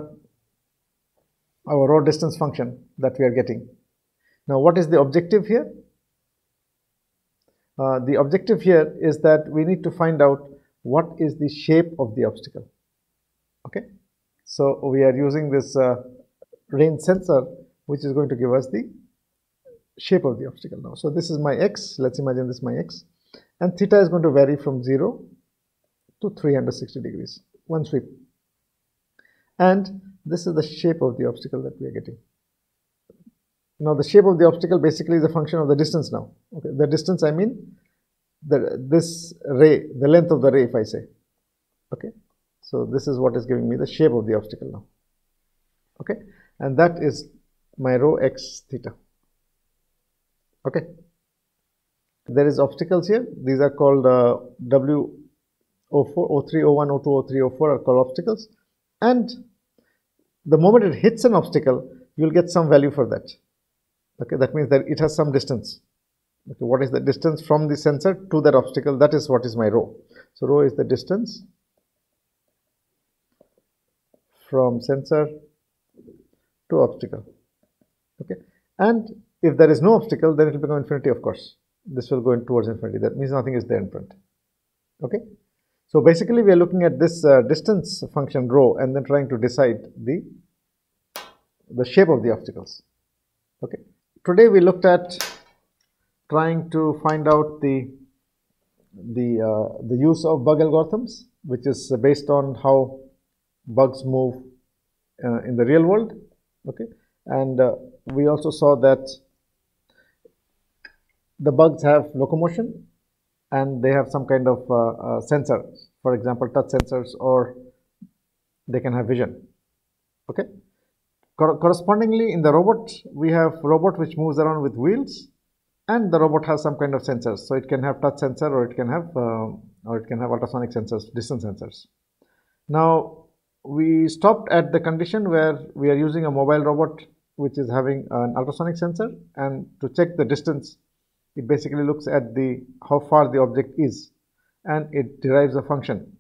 our rho distance function that we are getting now what is the objective here uh, the objective here is that we need to find out what is the shape of the obstacle. Okay, so we are using this uh, range sensor which is going to give us the shape of the obstacle now. So this is my x, let's imagine this is my x and theta is going to vary from 0 to 360 degrees, one sweep. And this is the shape of the obstacle that we are getting. Now the shape of the obstacle basically is a function of the distance now. Okay, the distance I mean the this ray, the length of the ray if I say. Okay, so this is what is giving me the shape of the obstacle now. Okay, and that is my rho x theta. Okay, there is obstacles here. These are called uh, W04, O3, O1, O2, O3, O4 are called obstacles. And the moment it hits an obstacle, you'll get some value for that okay that means that it has some distance. Okay what is the distance from the sensor to that obstacle? That is what is my rho so rho is the distance from sensor to obstacle. Okay and if there is no obstacle then it will become infinity of course. This will go in towards infinity. That means nothing is there in front. Okay so basically we are looking at this uh, distance function rho and then trying to decide the the shape of the obstacles. Okay today we looked at trying to find out the the uh, the use of bug algorithms which is based on how bugs move uh, in the real world okay? And uh, we also saw that the bugs have locomotion and they have some kind of uh, uh, sensor for example touch sensors or they can have vision okay Cor correspondingly in the robot we have robot which moves around with wheels and the robot has some kind of sensors. So it can have touch sensor or it can have uh, or it can have ultrasonic sensors distance sensors. Now we stopped at the condition where we are using a mobile robot which is having an ultrasonic sensor and to check the distance it basically looks at the how far the object is and it derives a function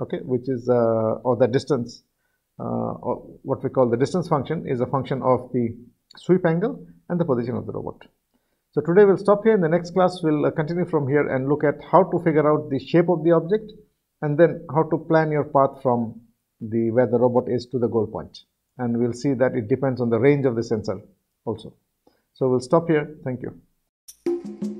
okay which is uh, or the distance what we call the distance function is a function of the sweep angle and the position of the robot. So today we'll stop here. In the next class we'll uh, continue from here and look at how to figure out the shape of the object and then how to plan your path from the where the robot is to the goal point. And we'll see that it depends on the range of the sensor also. So we'll stop here. Thank you